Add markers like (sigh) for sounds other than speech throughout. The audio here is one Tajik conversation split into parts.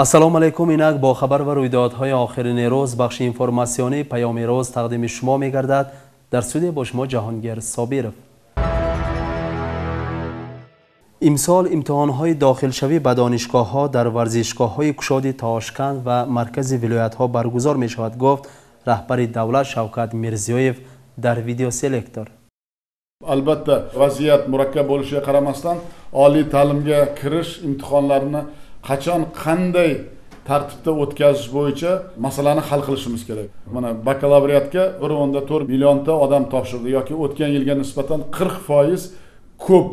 السلام علیکم اینک با خبر و رویدادهای آخرین روز بخش اینفورماسیونی پیام روز تقدیم شما میگردد در سودی با شما جهانگیر صابیرف امسال امتحانهای داخلشوی به دانشگاه ها در ورزشگاه های کشاد تاشکند و مرکز ولایت ها برگزار می شود گفت رهبر دولت شوکت میرزیویف در ویدیو سلکتور البته وضعیت مرکب bo'lishiga عالی oliy کرش امتحان لرنه qachon qanday tartibda o'tkazish bo'yicha masalani hal qilishimiz kerak. Mana bakalavriatga bir o'nda to'rt millionta odam topshirdi yoki o'tgan yilga nisbatan qirq foiz ko'p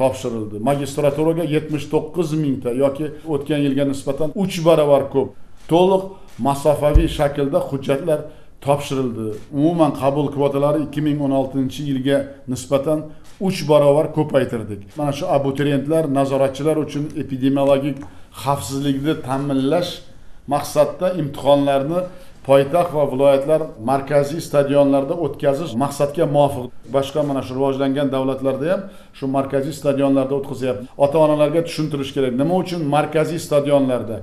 topshirildi. Magistraturaga yetmish to'qqiz mingta yoki o'tgan yilga nisbatan uch barobar ko'p. To'liq masofaviy shaklda hujjatlar topshirildi. Umuman qabul kvotalari ikki ming o'n oltinchi yilga nisbatan uch barobar ko'paytirdik. Mana shu abituriyentlar nazoratchilar uchun epidemiologik xavfsizlikni ta'minlash maqsadida imtihonlarni poytaxt va viloyatlar markaziy stadionlarda o'tkazish maqsadga muvofiq. Boshqa mana shu rivojlangan davlatlarda ham shu markaziy stadionlarda o'tkazyapti. Ota onalarga tushuntirish kerak. Nima uchun markaziy stadionlarda?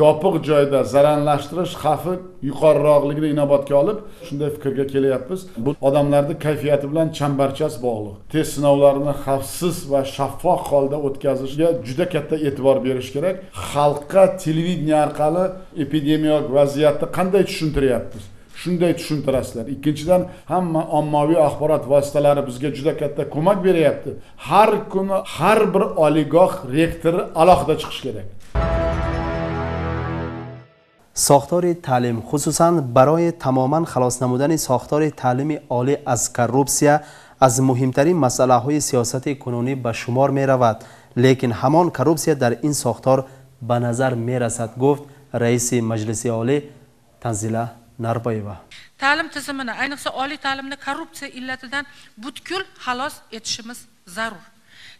Yopiq joyda zararlashtirish xavfi yuqoriroqligini inobatga olib shunday fikrga kelyapmiz. Bu odamlarni kayfiyati bilan chambarchas bog'liq. Test sinovlarini xavfsiz va shaffof holda o'tkazishga juda katta e'tibor berish kerak. Xalqqa televideniya orqali epidemiolog vaziyatni qanday tushuntiryapmiz? Shunday tushuntirasizlar. Ikkinchidan hamma ommaviy axborot vositalari bizga juda katta ko'mak beryapti. Har kuni har bir oliygoh rektori alohida chiqishi kerak. ساختار تعلیم خصوصا برای تماما خلاص نمودن ساختار تعلیم عالی از کرپسیا از مهمترین مسئله های سیاست کنونی به شمار می رود لیکن همان کرپسیا در این ساختار به نظر می رسد گفت رئیس مجلس عالی تنزیله narbayeva تعلیم tizimini ayniqsa عالی ta'limni korrupsiya illatidan butkul خلاص etishimiz zarur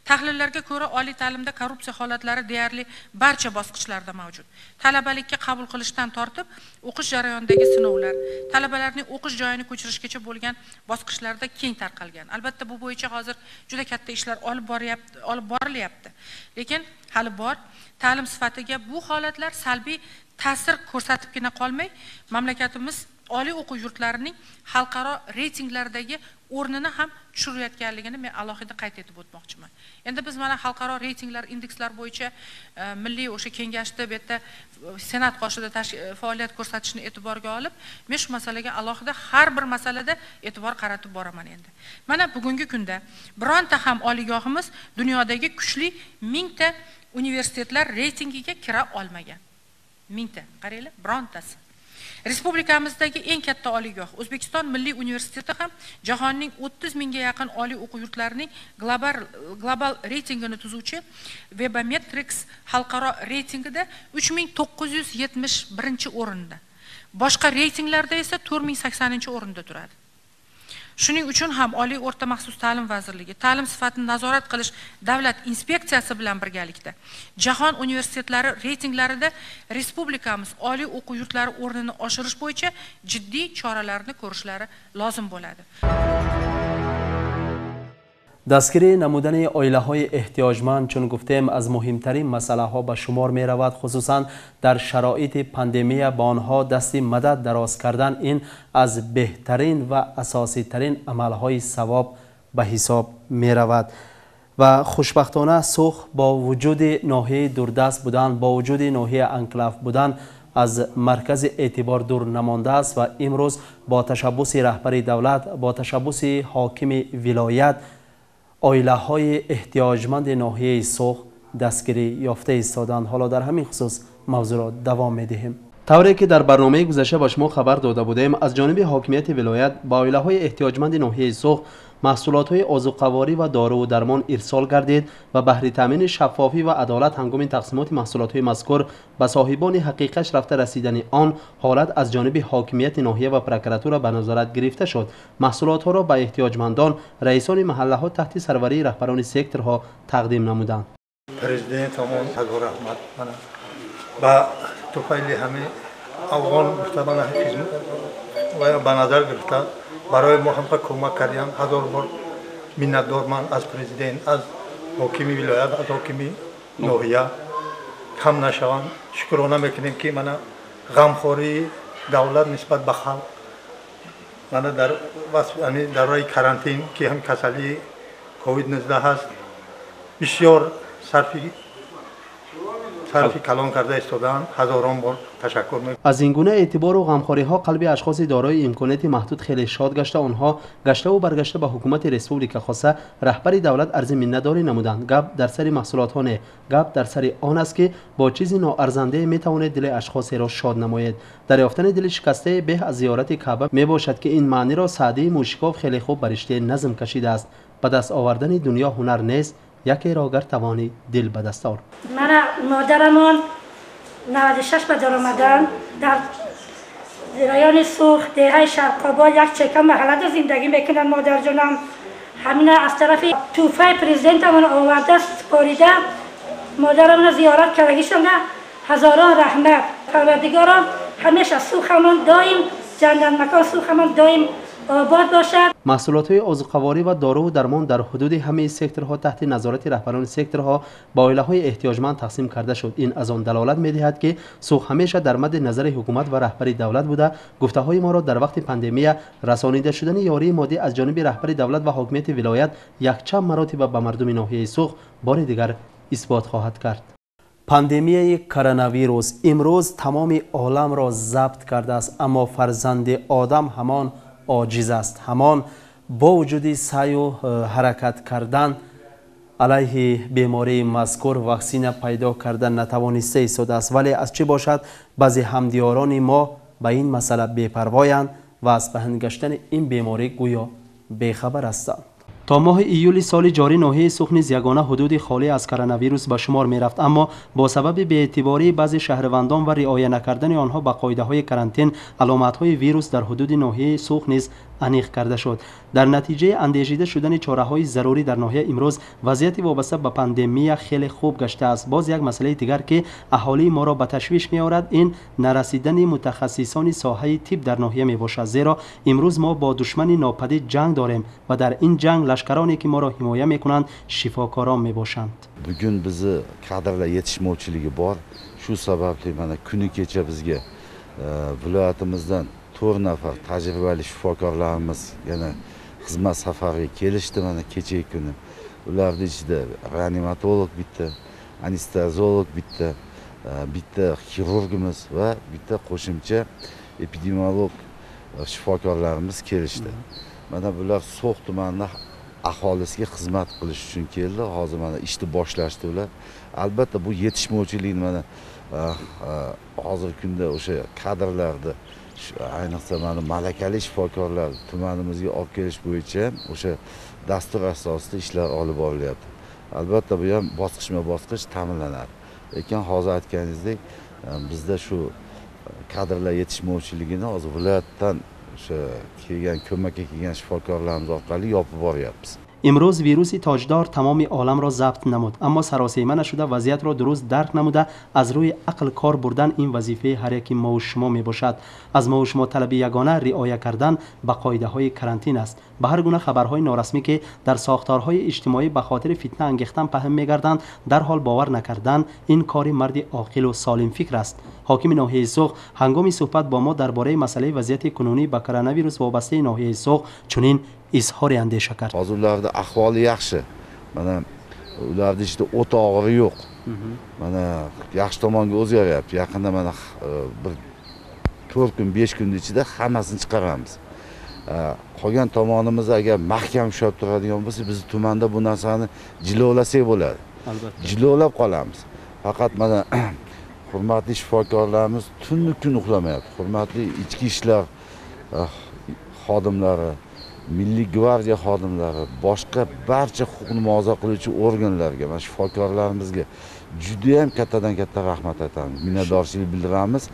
tahlillarga ko'ra oliy ta'limda korrupsiya holatlari deyarli barcha bosqichlarda mavjud. Talabalikka qabul qilishdan tortib o'qish jarayonidagi sinovlar talabalarning o'qish joyini ko'chirishgacha bo'lgan bosqichlarda keng tarqalgan. Albatta bu bo'yicha hozir juda katta ishlar olib boryapti olib borilyapti. Lekin hali bor ta'lim sifatiga bu holatlar salbiy ta'sir ko'rsatibgina qolmay mamlakatimiz oliy o'quv yurtlarining xalqaro reytinglardagi o'rnini ham tushirayotganligini men alohida qayd etib o'tmoqchiman. Endi biz mana xalqaro reytinglar indekslar bo'yicha e, milliy o'sha kengashda bu yerda senat qoshida e, faoliyat ko'rsatishni e'tiborga olib men shu masalaga alohida har bir masalada e'tibor qaratib boraman endi. Mana bugungi kunda bironta ham oliygohimiz dunyodagi kuchli mingta universitetlar reytingiga kira olmagan. Mingta qaranglar birontasi. Respublikamizdagi eng katta oliygoh o'zbekiston milliy universiteti ham jahonning o'ttiz mingga yaqin oliy o'quv yurtlarining global global reytingini tuzuvchi webametrics xalqaro reytingida uch ming to'qqiz yuz yetmish birinchi o'rinda. Boshqa reytinglarda esa to'rt ming saksoninchi o'rinda turadi. Shuning uchun ham oliy o'rta maxsus ta'lim vazirligi ta'lim sifatini nazorat qilish davlat inspeksiyasi bilan birgalikda jahon universitetlari reytinglarida respublikamiz oliy o'quv yurtlari o'rnini oshirish bo'yicha jiddiy choralarni ko'rishlari lozim bo'ladi. دستگیری نمودن آیله های احتیاجمند چون گفتیم از مهمترین مسئله ها به شمار می رود خصوصا در شرایط پندمی با آنها دست مدد دراز کردن این از بهترین و اساسی ترین عمل های ثواب به حساب می رود و خوشبختانه سوخ با وجود ناحیه دوردست بودن با وجود ناحیه انکلاف بودن از مرکز اعتبار دور نمانده است و امروز با تشبس رهبری دولت با تشبس حاکم ولایت آیله های احتیاجمند ناحیه سوخ دستگیری یافته ایستادند حالا در همین خصوص موضوع را دوام می‌دهیم. طوری که در برنامه گذشته با شما خبر داده بودیم از جانب حاکمیت ولایت با آیله های احتیاجمند ناحیه سوخ маҳсулотҳои озуқаворӣ ва доруву дармон ирсол гардид ва баҳри таъмини шаффофӣ ва адолат ҳангоми тақсимоти маҳсулотҳои мазкур ба соҳибони ҳақиқаш рафта расидани он ҳолат аз ҷониби ҳокимияти ноҳия ва прокуратура ба назорат гирифта шуд. маҳсулотҳоро ба эҳтиёҷмандон раисони маҳаллаҳо таҳти сарварии раҳбарони секторҳо тақдим намуданд. Президент ҳамон ҳазор раҳмат ба туфайли ҳамин гуфтабана хизмат ва ба назар гирифта барои мо ҳамқа кӯмак кардем ҳазор бор миннатдорманд аз президент аз ҳокими вилоят аз ҳокими ноҳия кам нашаванд. Шукрона мекунем ки мана ғамхории давлат нисбат ба халқ. Мана дар дар рои карантин ки ҳам касалии ковид 19 ҳаст бисёр сарфи صرف خب. کلام کرده استودان هزاران بار تشکر می از این گونه اعتبار و غمخوری ها قلبی اشخاص دارای امکانات محدود خیلی شاد گشته. آنها گشته و برگشته به حکومت رسپوبلیک خاصه رهبری دولت عرض منداری نمودند. گپ در سر محصولات ها نه گپ در سر آن است که با چیزی ناارزنده می تواند دل اشخاص را شاد نماید. دریافتن دل شکسته به از زیارت کعبه می باشد که این معنی را سعدی موشکاف خیلی خوب برشته نظم کشیده است. به دست آوردن دنیا هنر نیست یکی را گر توانی دل به دست آر. من مادرمان 96 به در آمدن در رایان سرخ دهه شرقابا یک چکم محله زندگی می‌کنن مادر جانم. همین از طرف توفه پریزیدنت من آورده سپاریده. مادرم را زیارت کردگی شده. هزاران رحمت. پروردگارم همیشه سوخ دائم دایم. جنگل مکان سوخ دایم. آباد باشد. محصولات های آزقواری و دارو و درمان در حدود همه سکتورها تحت نظارت رهبران سکتورها با اله های احتیاجمند تقسیم کرده شد. این از آن دلالت می دهد که سوخ همیشه در مد نظر حکومت و رهبری دولت بوده. گفته های ما را در وقت پندمیه رسانیده شدن یاری مادی از جانب رهبری دولت و حاکمیت ولایت یکچند مراتب به مردم ناحیه سوخ بار دیگر اثبات خواهد کرد. پاندمی کرونا ویروس امروز تمام عالم را ضبط کرده است اما فرزند آدم همان оҷиз аст. Ҳамон бо вуҷуди саю э, ҳаракат кардан алайҳи бемории мазкур ваксина пайдо карда натавониста истодааст вале аз чӣ бошад? Баъзе ҳамдиёрони мо ба ин масъала бепарвоянд ва аз паҳн гаштани ин беморӣ гӯё бехабар ҳастанд то моҳи июли соли ҷорӣ ноҳияи сух низ ягона ҳудуди холӣ аз коронавирус ба шумор мерафт аммо бо сабаби беэътибории баъзе шаҳрвандон ва риоя накардани онҳо ба қоидаҳои карантин аломатҳои вирус дар ҳудуди ноҳияи сух низ انیخ کرده شد. در نتیجه اندیشیده شدن چاره های ضروری در ناحیه امروز وضعیت وابسته به پاندمی خیلی خوب گشته است. باز یک مسئله دیگر که اهالی ما را به تشویش می آورد این نرسیدن متخصصان ساحه تیب در ناحیه می باشد زیرا امروز ما با دشمن ناپدید جنگ داریم و در این جنگ لشکرانی که ما را حمایت می کنند شفاکاران می باشند bugun bizni kadrlar yetishmovchiligi bor shu sababli mana kuni kecha بزگه viloyatimizdan to'rt nafar tajribali shifokorlarimiz yana xizmat safariga kelishdi mana kechagi kuni. Ularni ichida reanimatolog bitta anesteziolog bitta e, bitta xirurgimiz va bitta qo'shimcha epidemiolog e, shifokorlarimiz kelishdi. Mana bular so'x tumanini aholisiga xizmat qilish uchun keldi. Hozir mana ishni boshlashdi ular. Albatta bu yetishmovchilik mana e, hozirgi kunda o'sha kadrlarni ayniqsa mana malakali shifokorlar tumanimizga olib kelish bo'yicha o'sha dastur asosida ishlar olib borilyapti. Albatta bu ham bosqichma bosqich ta'minlanadi lekin hozir aytganingizdek e, bizda shu e, kadrlar yetishmovchiligini hozir viloyatdan o'sha kelgan ko'makka kelgan shifokorlarimiz orqali yopib boryapmiz. امروز ویروسی تاجدار تمام عالم را ضبط نمود اما سراسیمه نشده وضعیت را درست درک نموده از روی عقل کار بردن این وظیفه هر یک ما و شما می باشد از ما و شما طلب یگانه رعایت کردن به قاعده های کرانتین است. به هر گونه خبرهای نارسمی که در ساختارهای اجتماعی به خاطر فتنه انگیختن پهم میگردند در حال باور نکردن این کار مرد عاقل و سالم فکر است. حاکم ناحیه سوخ هنگامی صحبت با ما درباره مسئله وضعیت کنونی به کرونا ویروس وابسته ناحیه سوخ چنین изҳори андеша кард hozir ularni ahvoli yaxshi. Mana ularni ichida o't og'iri yo'q. Mana yaxshi tomonga o'zgaryapti. Yaqinda mana bir to'rt kun besh kunni ichida hammasini chiqaramiz. Qolgan tomonimiz agar mahkam ushlab turadigan bo'lsa biz tumanda bu narsani jilovlasak bo'ladi. Albatta. Jilovlab qolamiz. Faqat mana (clears throat) hurmatli shifokorlarimiz tunni kun uxlamayapti. Hurmatli ichki ishlar xodimlari milliy gvardiya xodimlari boshqa barcha huquqni muhofaza qiluvchi organlarga mana shifokorlarimizga judayam kattadan katta rahmat aytamiz minnatdorchilik bildiramiz.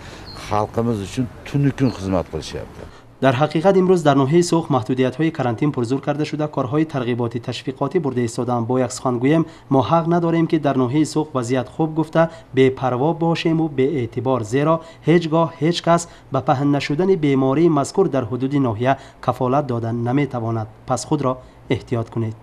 Xalqimiz uchun tunu kun xizmat qilishyapti. در حقیقت امروز در نوحه سوخ محدودیت های کرانتین پرزور کرده شده. کارهای ترغیباتی تشویقاتی برده ایستادن با یک سخنگویم ما حق نداریم که در نوحه سوخ وضعیت خوب گفته به پروا باشیم و به اعتبار زیرا هیچگاه هیچ کس به پهن نشدن بیماری مذکور در حدود ناحیه کفالت دادن نمی‌تواند. پس خود را احتیاط کنید.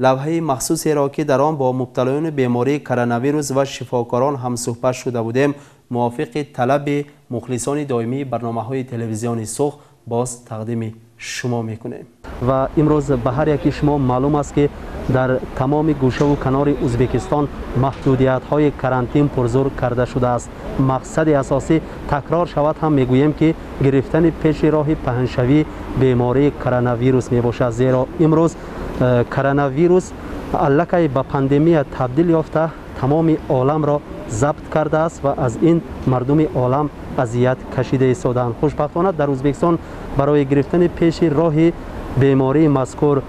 لوحه مخصوصی را که در آن با مبتلایان بیماری کرونا ویروس و شفاکاران هم صحبت شده بودیم мувофиқи талаби мухлисони доимии барномаҳои телевизиони сух боз тақдими шумо мекунем. Ва имрӯз ба ҳар яки шумо маълум аст ки дар тамоми гӯшаву канори ӯзбекистон маҳдудиятҳои карантин пурзур карда шудааст. Мақсади асосӣ такрор шавад ҳам мегӯем ки гирифтани пеши роҳи паҳншавии бемории коронавирус мебошад. Зеро имрӯз э, коронавирус аллакай ба пандемия табдил ёфта тамоми оламро забт кардааст ва аз ин мардуми олам азият кашида истоданд хушбахтона дар ӯзбекистон барои гирифтани пеши роҳи бемории мазкур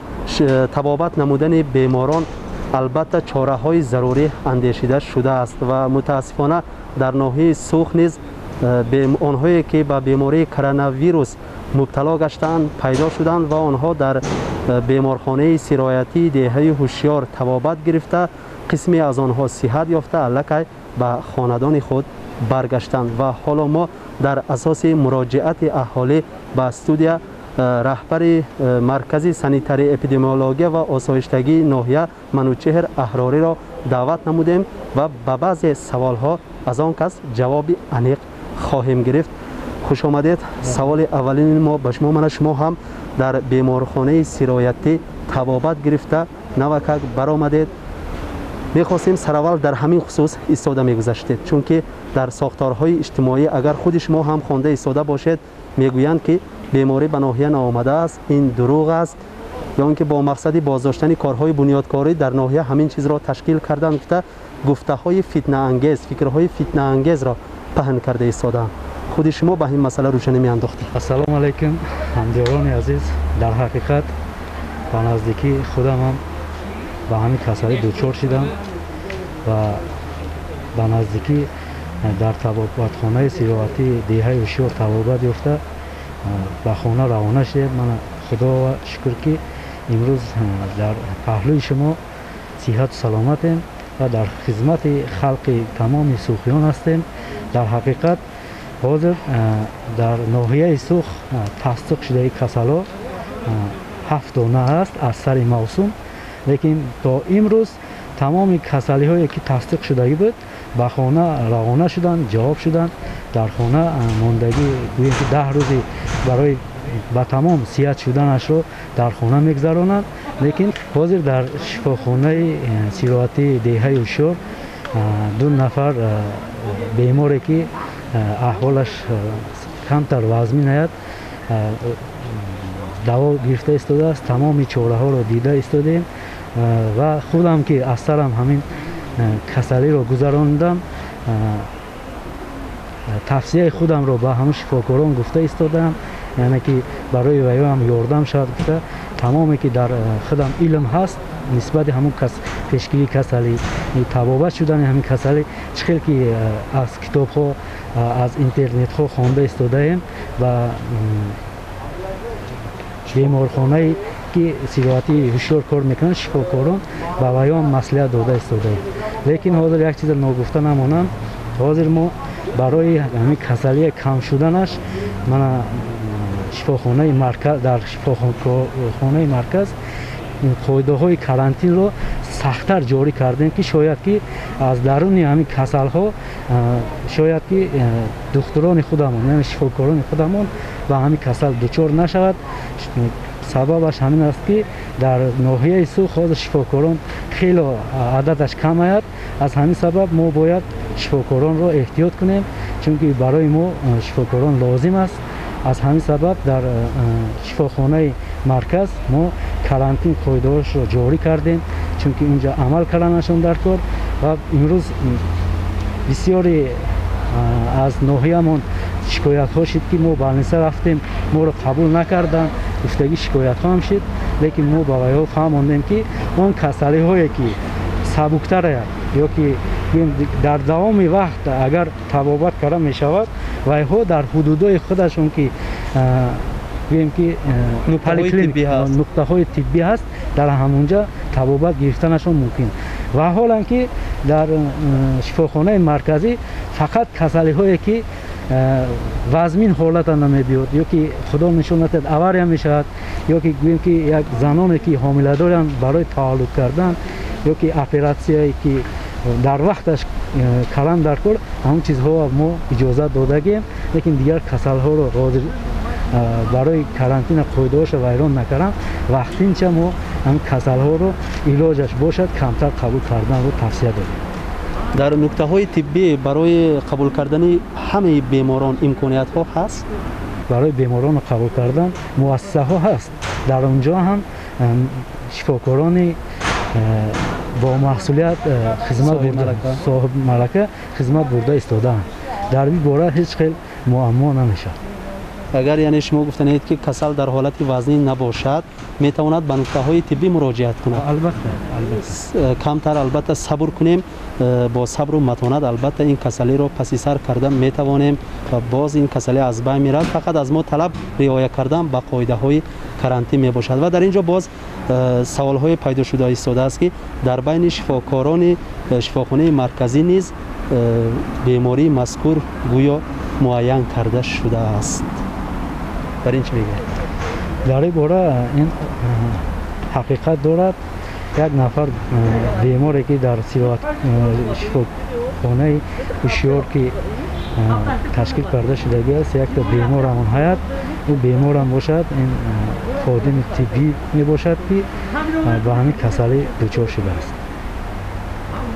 табобат намудани беморон албатта чораҳои зарурӣ андешида шудааст ва мутаассифона дар ноҳияи сух низ э, онҳое ки ба бемории коронавирус мубтало гаштаанд пайдо шуданд ва онҳо дар э, беморхонаи сироятии деҳаи ҳушёр табобат гирифта қисме аз онҳо сиҳат ёфта. Аллакай ба хонадони худ баргаштанд ва ҳоло мо дар асоси муроҷиати аҳолӣ ба студия э, раҳбари э, маркази санитари эпидемиология ва осоиштагии ноҳия манучеҳр аҳрориро даъват намудем ва ба баъзе саволҳо аз он кас ҷавоби аниқ хоҳем гирифт. Хушомадед саволи аввалини мо ба шумо мана шумо ҳам дар беморхонаи сироятӣ табобат гирифта. Навакак баромадед мехостем сараввал дар ҳамин хусус истода мегузаштед чунки дар сохторҳои иҷтимоӣ агар худи шумо ҳам хонда истода бошед мегӯянд ки беморӣ ба ноҳия наомадааст ин дурӯғ аст ё он ки бо мақсади боздоштани корҳои бунёдкорӣ дар ноҳия ҳамин чизро ташкил карданд гуфта гуфтаҳои фитнаангез фикрҳои фитнаангезро паҳн карда истодаанд худи шумо ба ин масъала рӯшанӣ меандохтед ассалому алайкум ҳамдиёрони азиз дар ҳақиқат ба наздикӣ худамам ба ҳамин касалӣ дучор шудам Ва ба наздикӣ дар табобатхонаи сироатии деҳаи ҳушёр табобат ёфта. Ба хона равона шудем ман худо шукр ки имрӯз дар паҳлӯи шумо сиҳату саломатем ва дар хизмати халқи тамоми сухиён ҳастем. Дар ҳақиқат ҳозир дар ноҳияи сух тасдиқ шудаи касалҳо ҳафт дона аст аз сари мавсум. Лекин то имрӯз тамоми касалиҳое ки тасдиқ шудагӣ буд ба хона равона шуданд ҷавоб шуданд. Дар хона мондагӣ гӯем ки даҳ рӯзи барои ба тамом сиҳат шуданашро дар хона мегузаронанд лекин ҳозир дар шифохонаи сироатии деҳаи ушёр ду нафар беморе ки аҳволаш камтар вазмин аяд даво гирифта истодааст тамоми чораҳоро дида истодем ва худам ки аз сарам ҳамин касалиро гузарондам. Тавсияи худамро ба ҳамин шифокорон гуфта истодаам яъне ки барои вайам ёрдам шавад гуфта. Тамоме ки дар худам илм ҳаст нисбати ҳамун пешгирии касалӣ табобат шудани ҳамин касалӣ чӣ хел ки аз китобҳо аз интернетҳо хонда истодаем ва беморхонаи ки сироатии ҳушёр кор мекунанд шифокорон ба ваён маслиҳат дода истодаем лекин ҳозир як чиза ногуфта намонам ҳозир мо барои ҳамин касалие кам шуданаш мана шифохонаи марказ дар шифохонаи марказ қоидаҳои карантинро сахттар ҷорӣ кардем ки шояд ки аз даруни ҳамин касалҳо шояд ки духтурони худамон яъне шифокорони худамон ба ҳамин касал дучор нашавад сабабаш ҳамин аст ки дар ноҳияи сух ҳозир шифокорон хело ададаш кам аяд аз ҳамин сабаб мо бояд шифокоронро эҳтиёт кунем чунки барои мо шифокорон лозим аст. аз ҳамин сабаб дар шифохонаи марказ мо карантин қоидаҳошро ҷорӣ кардем чунки инҷа амал карданашон дар кор. ва имрӯз бисёре аз ноҳиямон шикоятҳо шид ки мо балниса рафтем моро қабул накарданд гуфтагӣ шикоятҳоам шид лекин мо ба вайҳо фаҳмондем ки он касалиҳое ки сабуктар аяд ё ки дар давоми вақт агар табобат карда мешавад вайҳо дар ҳудудҳои худашон ки гӯем ки нуқтаҳои тиббӣ ҳаст. дар ҳамонҷа табобат гирифтанашон мумкин. Ваҳолан ки дар шифохонаи марказӣ фақат касалиҳое ки вазмин ҳолата намебиёд ё ки худо нишон надиҳад авария мешавад ё ки гӯем ки як заноне ки ҳомиладоранд барои таваллуд кардан ё ки оператсияе ки дар вақташ э, калан дар кор ҳамон чизҳо мо иҷозат додагем лекин дигар касалҳоро ҳозир барои карантина қоидаоша вайрон накардам вақтинча мо ҳамин касалҳоро илоҷаш бошад камтар қабул карданро тавсия додем дар нуктаҳои тиббӣ барои қабул кардани ҳамаи беморон имкониятҳо ҳаст? Барои беморонро қабул кардан муассисаҳо ҳаст. Дар он ҷо ҳам шифокорони бо маҳсулият хизмат соҳибмалака хизмат бурда истодаанд. Дар ин бора ҳеҷ хел муаммо намешавад агар яъне шумо гуфтанед ки касал дар ҳолати вазнин набошад метавонад ба нуқтаҳои тиббӣ муроҷиат кунад. Албатта э, камтар албатта сабр кунем э, бо сабру матонат албатта ин касалиро паси сар карда метавонем ва боз ин касале аз байн меравад фақат аз мо талаб риоя кардан ба қоидаҳои карантин мебошад. Ва дар ин ҷо боз э, саволҳое пайдошуда истодааст ки дар байни шифокорони шифохонаи марказӣ низ бемории мазкур гӯё муайян карда шудааст برای میگه در بورا این حقیقت دارد یک نفر بیماری که در سیوات خانه هوشیار که تشکیل کرده شده است یک تا بیمار هم حیات او بیمار هم باشد این خادم طبی می باشد که به همین کسلی دچار شده است.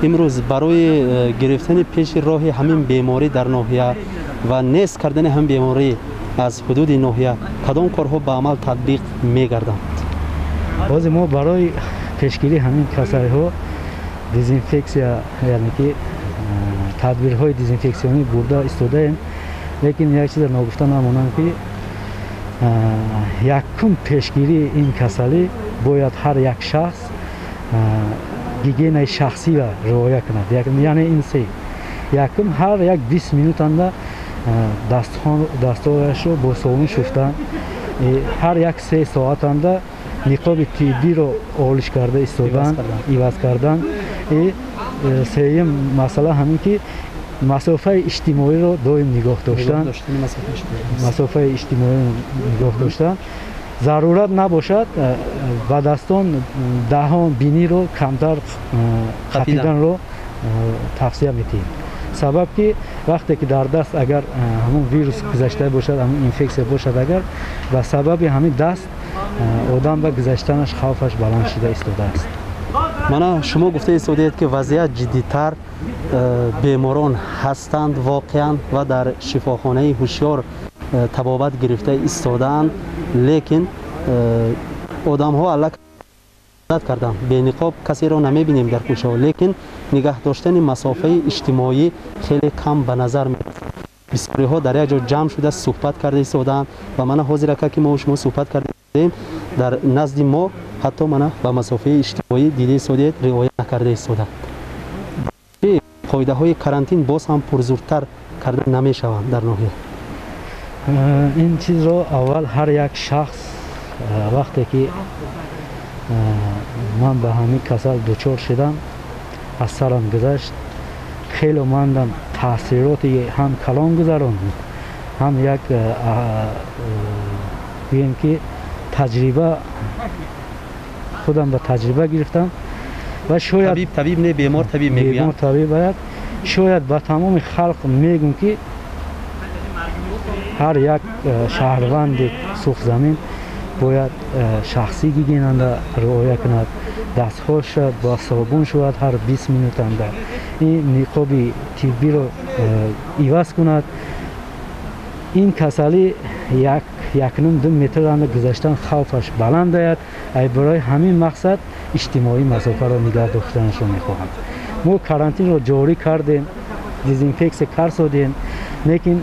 امروز برای گرفتن پیش راه همین بیماری در ناحیه و نیست کردن هم بیماری аз ҳудуди ноҳия кадом корҳо ба амал татбиқ мегарданд. Бозе мо барои пешгирии ҳамин касалиҳо дезинфексия яъне ки тадбирҳои дезинфексионӣ бурда истодаем лекин як чиза ногуфта намонам ки якум пешгирии ин касалӣ бояд ҳар як шахс гигиенаи шахсиро риоя кунад. Яъне ин се якум ҳар як бист минутанда дастҳояшро бо собун шуфтан ҳар як се соатанда ниқоби тиббиро олиш карда истодан иваз кардан. сеюм масъала ҳамин ки масофаи иҷтимоиро доим нигоҳ доштан. масофаи иҷтимоиро нигоҳ доштан. Зарурат набошад ба дастон даҳон биниро камтар қапиданро тавсия медиҳем сабаб ки вақте ки дар даст агар ҳамон вирус гузашта бошад ҳамон инфексия бошад агар ба сабаби ҳамин даст одам ба гузаштанаш хавфаш баланд шуда истодааст мана шумо гуфта истодаед ки вазъият ҷиддитар беморон ҳастанд воқеан ва дар шифохонаи ҳушёр табобат гирифта истодаанд лекин одамҳо аллак кардам. Бениқоб касеро намебинем дар кӯчаҳо лекин нигоҳ доштани масофаи иҷтимоӣ хеле кам ба назар бисёриҳо дар як ҷо ҷамъ шуда суҳбат карда истодаанд ва мана ҳозир ака ки мо шумо суҳбат кардаем дар назди мо ҳатто мана ба масофаи иҷтимоӣ дида истодед риоя накарда истодаанд қоидаҳои карантин боз ҳам пурзуртар карда намешаванд дар ноҳия. Ин чизро аввал ҳар як шахс вақте ки من به همین کسل دوچار شدم از سرم گذشت. خیلی مندم تاثیرات هم کلام گذارم هم یک بیم یعنی که تجربه خودم به تجربه گرفتم. و شاید طبیب طبیب نه بیمار طبیب می‌گویم بیمار طبیب باید. شاید با تمام خلق میگم که هر یک شهروند سوخ زمین. Бояд шахсӣ гигиенанда риоя кунад дастҳоша ба собун шувад ҳар бист минутанда. Ин ниқоби тиббиро иваз кунад. Ин касалӣ якнум ду метранда гузаштан хавфаш баланд аят. Ай барои ҳамин мақсад иҷтимоӣ масофаро нигоҳ доштанашро мехоҳам мо карантинро ҷорӣ кардем дезинфексия карсодем лекин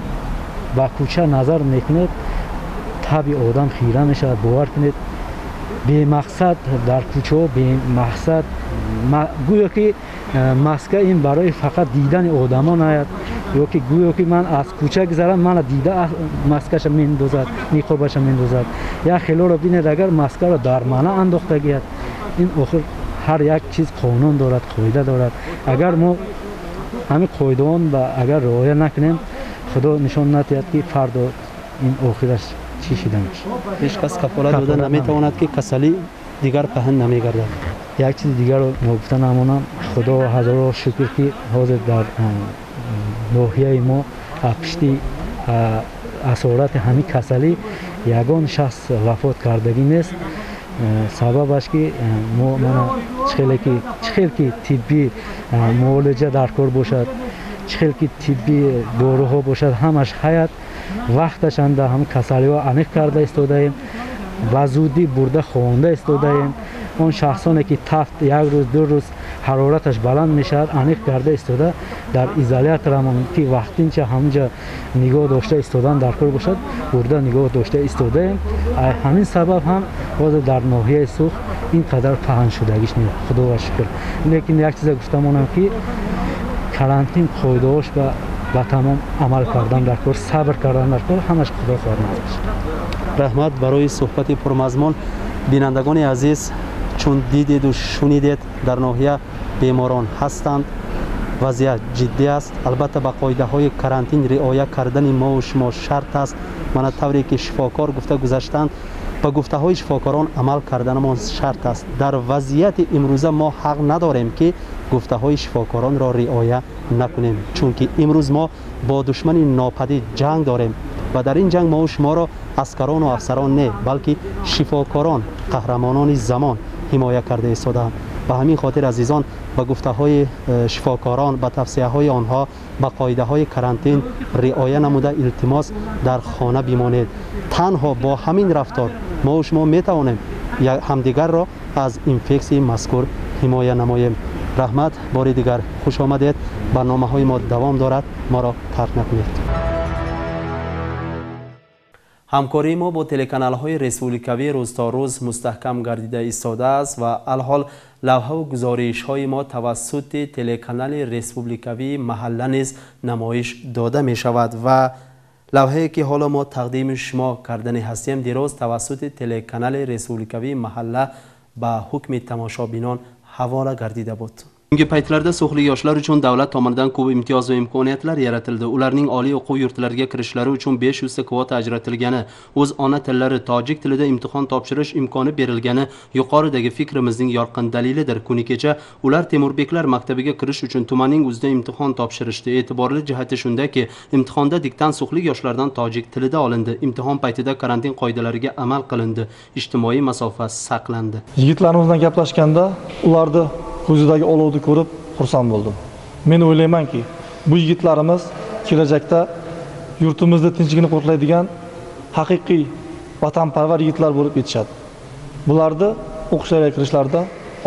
ба кӯча назар мекунед таби одам хира мешавад бовар кунед. Бемақсад дар кӯчаҳо бемақсад гӯё ки э, маска ин барои фақат дидани одамон аяд ё ки гӯё ки ман аз кӯча гузарам мана дида маскаша мендозад ниқобаша мендозад. Як хелоро бинед агар маскаро дар мана андохта гият ин охир ҳар як чиз қонун дорад қоида дорад. Агар мо ҳамин қоидаон ба агар риоя накунем худо нишон надиҳад ки фардо ин охираш чӣ шида ҳеҷ кас кафолат дода наметавонад ки касалӣ дигар паҳн намегардад. Як чизи дигарро гуфта намонам худо ҳазоро шукр ки ҳозир дар ноҳияи мо пишти асорати ҳамин касалӣ ягон шахс вафот кардагӣ нест. Сабабаш ки мо мана чӣ хел ки тиббӣ муолиҷа дар кор бошад чӣ хел ки тиббӣ доруҳо бошад ҳамаш ҳаят вақташанда ҳам касалиҳо аниқ карда истодаем ба зудӣ бурда хонда истодаем. Он шахсоне ки тафт як рӯз ду рӯз ҳарораташ баланд мешавад аниқ карда истода дар изоляторамон ки вақтинча ҳамҷа нигоҳ дошта истодан дар кор бошад бурда нигоҳ дошта истодаем. Ҳамин сабаб ҳам ҳозир дар ноҳияи сух ин қадар паҳн шудагиш не худова шукр. Лекин як чиза гуфтамонам ки карантин қоидаош ба ба тамом амал кардан дар кор сабр кардан дар кор ҳамаш худо хоҳад назошт раҳмат барои суҳбати пурмазмун бинандагони азиз чун дидеду шунидед дар ноҳия беморон ҳастанд. Вазъият ҷиддӣ аст. Албатта ба қоидаҳои карантин риоя кардани мову шумо шарт аст. Мана тавре ки шифокор гуфта гузаштанд ба гуфтаҳои шифокорон амал карданамон шарт аст. Дар вазъияти имрӯза мо ҳақ надорем ки гуфтаҳои шифокоронро риоя накунем. Чунки имрӯз мо бо душмани нопадид ҷанг дорем ва дар ин ҷанг мову шуморо аскарону афсарон не балки шифокорон қаҳрамонони замон ҳимоя карда истодаанд به همین خاطر عزیزان به گفته های شفاکاران به توصیه های آنها به قایده های کرانتین رعایه نموده التماس در خانه بمانید تنها با همین رفتار ما و شما می توانیم همدیگر را از اینفکسی مذکور حمایه نماییم. رحمت بار دیگر خوش آمدید. برنامه های ما دوام دارد. ما را ترک نکنید. همکاری ما با تلکانال های رسولیکوی روز تا روز مستحکم گردیده ایستاده است و الحال лавҳаву гузоришҳои мо тавассути телеканали республикавии маҳалла низ намоиш дода мешавад ва лавҳае ки ҳоло мо тақдими шумо кардани ҳастем дироз тавассути телеканали республикавии маҳалла ба ҳукми тамошобинон ҳавола гардида буд Bugungi paytlarda so'xli yoshlar uchun davlat tomonidan ko'p imtiyoz va imkoniyatlar yaratildi. Ularning oliy o'quv yurtlariga kirishlari uchun 500 ta kvota ajratilgani, o'z ona tillari tojik tilida imtihon topshirish imkoni berilgani yuqoridagi fikrimizning yorqin dalilidir. Kuni kecha ular Temurbeklar maktabiga kirish uchun tumanning o'zida imtihon topshirishdi. E'tiborli jihati shundaki, imtihonda diktant so'xli yoshlardan tojik tilida olindi. Imtihon paytida karantin qoidalariga amal qilindi. Ijtimoiy masofa saqlandi. Yigitlarimizdan gaplashganda ularni ko'zidagi olovni ko'rib xursand bo'ldim. Men o'ylaymanki bu yigitlarimiz kelajakda yurtimizni tinchligini qo'riqlaydigan haqiqiy vatanparvar yigitlar bo'lib yetishadi bularni o'qishlarga kirishlarida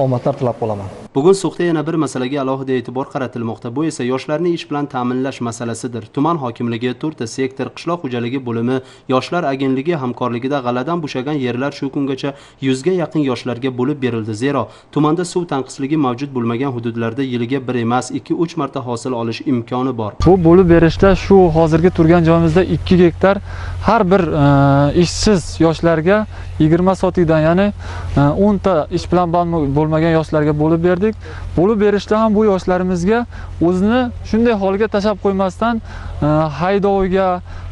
omadlar tilab qolaman. Bugun suxda yana bir masalaga alohida e'tibor qaratilmoqda. Bu esa yoshlarni ish bilan ta'minlash masalasidir. Tuman hokimligi to'rtta sektor qishloq xo'jaligi bo'limi yoshlar agentligi hamkorligida g'aladan bo'shagan yerlar shu kungacha yuzga yaqin yoshlarga bo'lib berildi. Zero tumanda suv tanqisligi mavjud bo'lmagan hududlarda yiliga bir emas ikki uch marta hosil olish imkoni bor. Bu bo'lib berishda shu hozirgi turgan joyimizda ikki gektar har bir e, ishsiz yoshlarga yigirma sotikdan ya'ni e, o'nta ish bilan bo'lmagan yoshlarga bo'lib berdik. Bo'lib berishda ham bu yoshlarimizga o'zini shunday holga tashlab qo'ymasdan e, haydoviga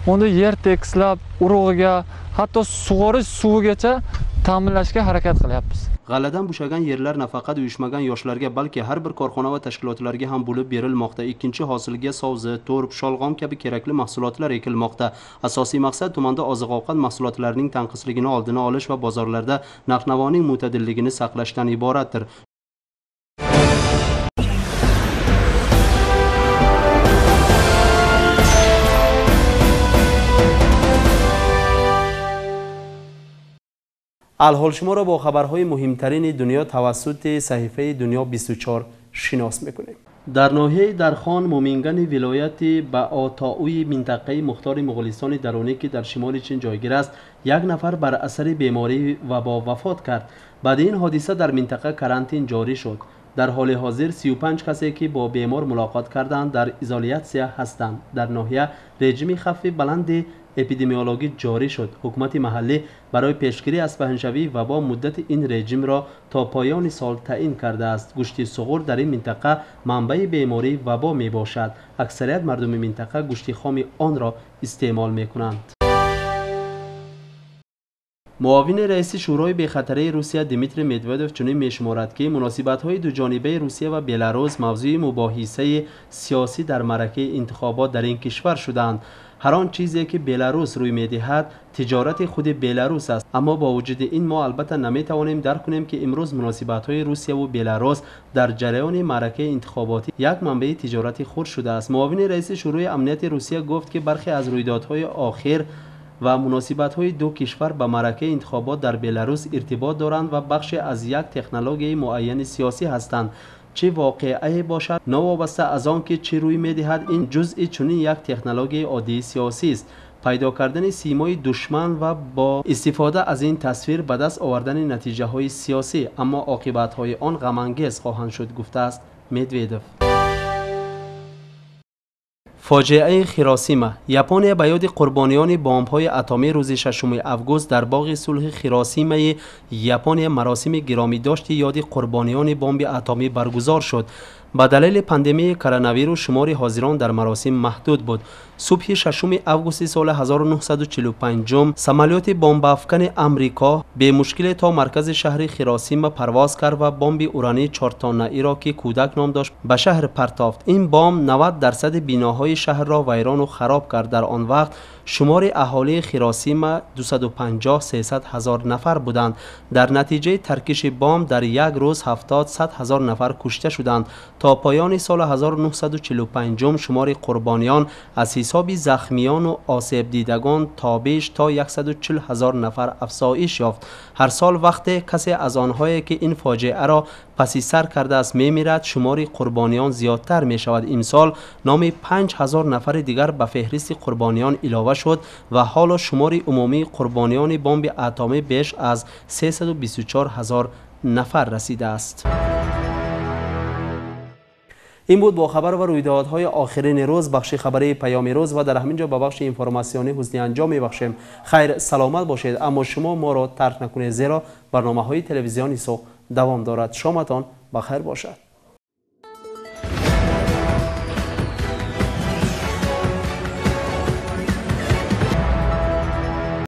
uni yer tekislab urug'iga hatto sug'orish suvigacha ta'minlashga harakat qilyapmiz. G'alladan bo'shagan yerlar nafaqat uyushmagan yoshlarga balki har bir korxona va tashkilotlarga ham bo'lib berilmoqda. Ikkinchi hosilga sovzi to'rp sholg'om kabi kerakli mahsulotlar ekilmoqda. Asosiy maqsad tumanda oziq ovqat mahsulotlarining tanqisligini oldini olish va bozorlarda narx navoning mo'tadilligini saqlashdan iboratdir. الحال شما را با خبرهای مهمترین دنیا توسط صحیفه دنیا 24 شناس می‌کنیم. در ناحیه درخان مومینگن ولایت با آتاوی منطقه مختار مغولستان درونی که در شمال چین جایگیر است یک نفر بر اثر بیماری و با وفات کرد. بعد این حادثه در منطقه کارانتین جاری شد. در حال حاضر 35 کسی که با بیمار ملاقات کردند در ایزولیت هستند. در ناحیه رژیم خفی بلند اپیدمیولوژی جاری شد. حکومت محلی برای پیشگیری از پهنشوی و با مدت این رژیم را تا پایان سال تعیین کرده است. گوشت سغور در این منطقه منبع بیماری با می باشد. اکثریت مردم منطقه گوشت خام آن را استعمال می کنند. معاون رئیس شورای بخطره روسیه دیمیتر مدودف چنین میشمارد که مناسبت های دو دوجانبه روسیه و بلاروس موضوع مباحثه سیاسی در مرکه انتخابات در این کشور شدند هر آن چیزی که بلاروس روی می‌دهد تجارت خود بلاروس است. اما با وجود این ما البته نمی‌توانیم درک کنیم که امروز مناسبت های روسیه و بلاروس در جریان معرکه انتخاباتی یک منبع تجارت خود شده است. معاون رئیس شورای امنیت روسیه گفت که برخی از رویدادهای آخر و مناسبت های دو کشور به مرکه انتخابات در بلاروس ارتباط دارند و بخش از یک تکنولوژی معین سیاسی هستند. چه واقعه باشد؟ نوابسته از آن که چه روی می‌دهد این جزء چنین یک تکنولوژی عادی سیاسی است. پیدا کردن سیمای دشمن و با استفاده از این تصویر به دست آوردن نتیجه های سیاسی اما عاقبت های آن غمانگیز خواهند شد گفته است مدویدوف فاجعه خیراسیما یاپونیا به یاد قربانیان بمب‌های اتمی روز 6 اوگوست در باغ صلح خیراسیما یاپونیا مراسم گرامی داشت یاد قربانیان بمب اتمی برگزار شد. به دلیل پاندمی کرونا ویروس شمار حاضران در مراسم محدود بود صبح 6 اوگوست سال 1945 سمالیات بمب افکن امریکا به مشکل تا مرکز شهر خراسیم پرواز کرد و بمب اورانی 4 تنه ای را که کودک نام داشت به شهر پرتافت این بمب 90 درصد بناهای شهر را ویران و خراب کرد در آن وقت شمار اهالی خیراسیما 250 300 هزار نفر بودند. در نتیجه ترکش بام در یک روز 70 100 هزار نفر کشته شدند. تا پایان سال 1945 شمار قربانیان از حساب زخمیان و آسیب دیدگان تا بیش تا 140 هزار نفر افزایش یافت. هر سال وقتی کسی از آنهایی که این فاجعه را پسی سر کرده است میمیرد شمار قربانیان زیادتر می شود امسال نام 5000 نفر دیگر به فهرست قربانیان اضافه شد و حالا شمار عمومی قربانیان بمب اتمی بیش از 324 هزار نفر رسیده است. این بود با خبر و رویدادهای آخرین روز. بخش خبری پیام روز و در همین جا به بخش اینفورماسیونی حسنی انجام میبخشیم. خیر سلامت باشید. اما شما ما را ترک نکنید زیرا برنامه های تلویزیونی سو دوام دارد. شامتان بخیر باشد.